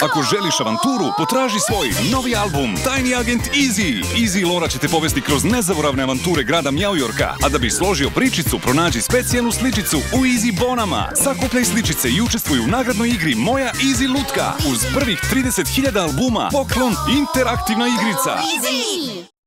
Ako želiš avanturu, potraži svoj novi album Tajni agent Easy. Easy Lora će te povesti kroz nezaboravne avanture grada Mjaujorka. A da bi složio pričicu, pronađi specijalnu sličicu u Easy Bonama. Sakupljaj sličice i učestvuj u nagradnoj igri Moja Easy Lutka. Uz prvih 30.000 albuma, poklon, interaktivna igrica. Easy!